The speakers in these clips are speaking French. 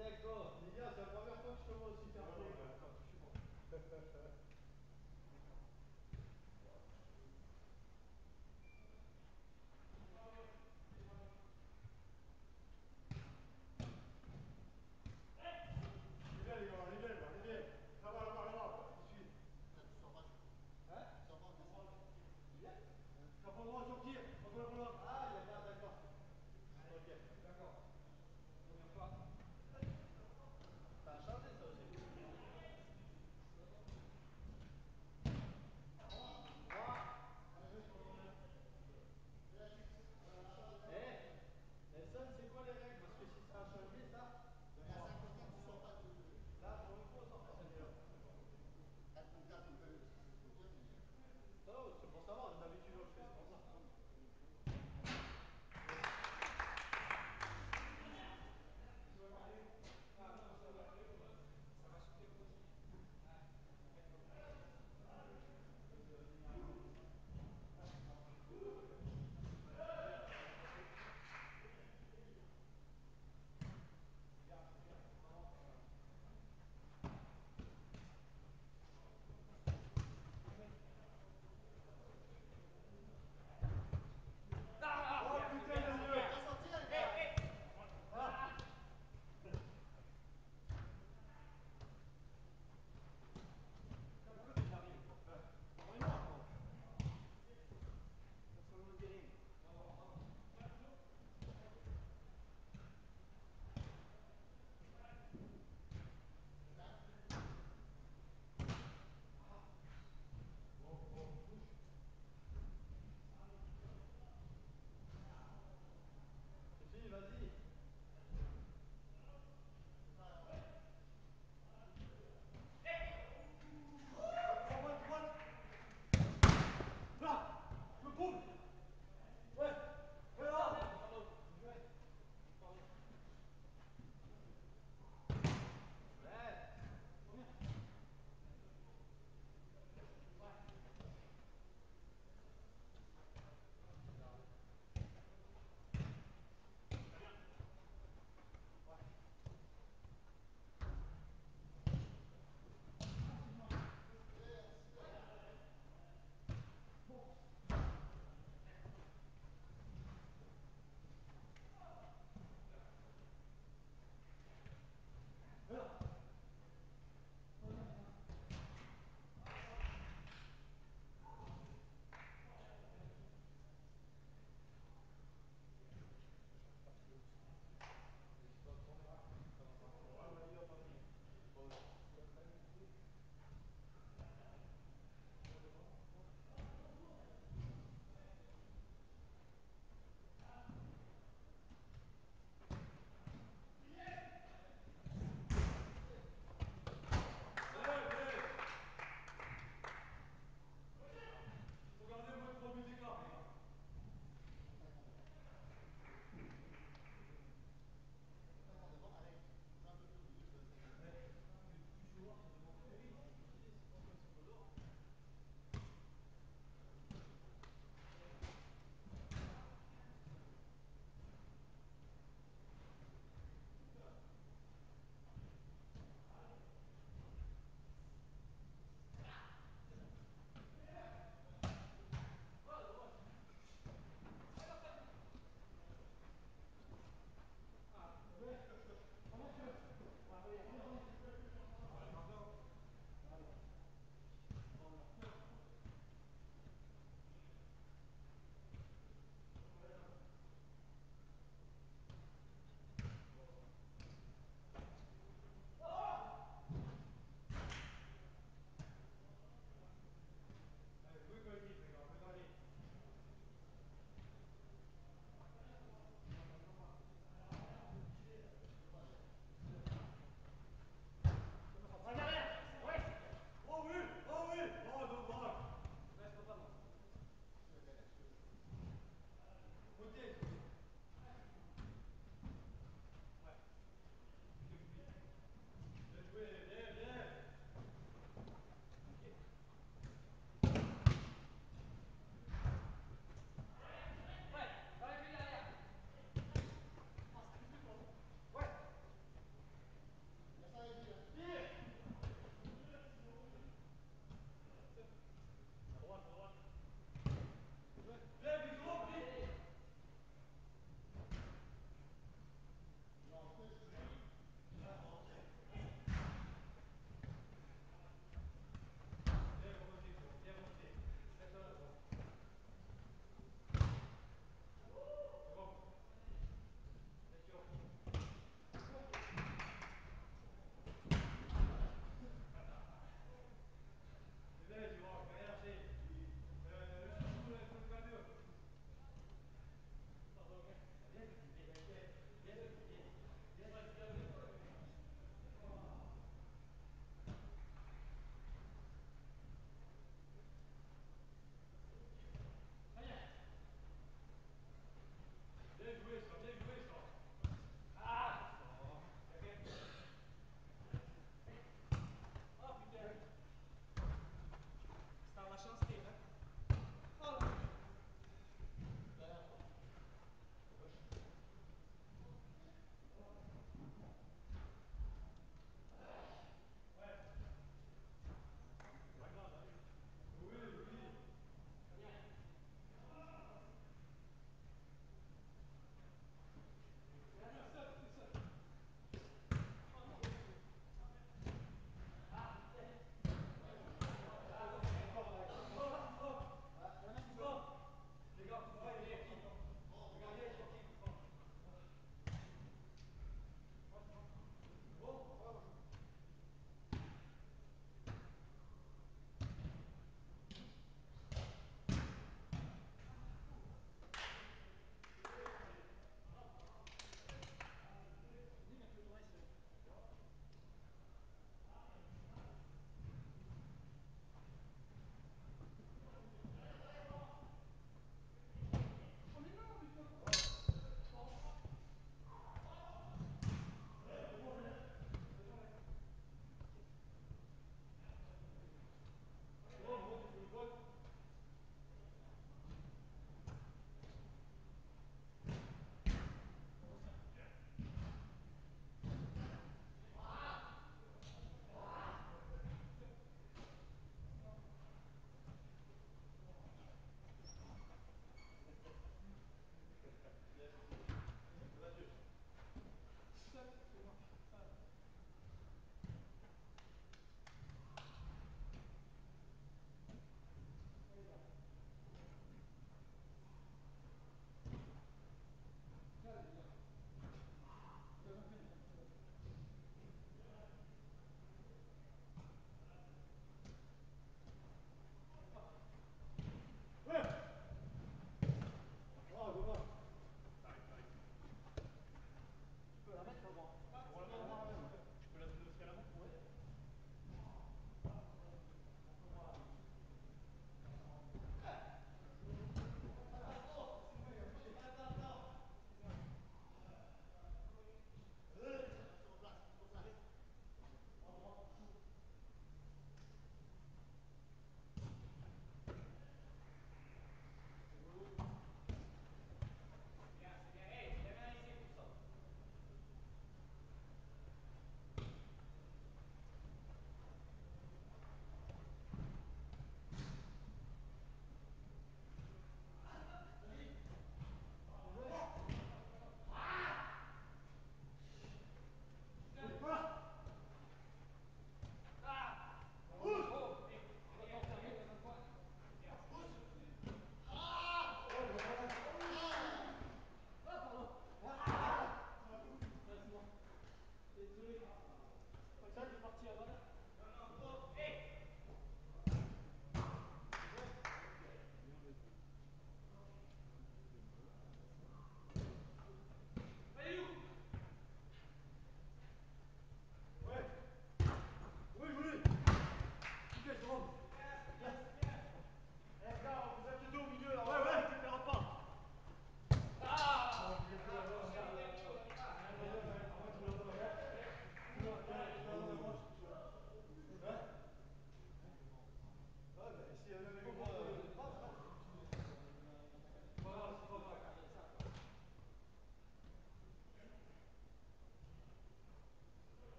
D'accord, les gars, c'est la première fois que je commence super bien.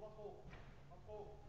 בחור, בחור.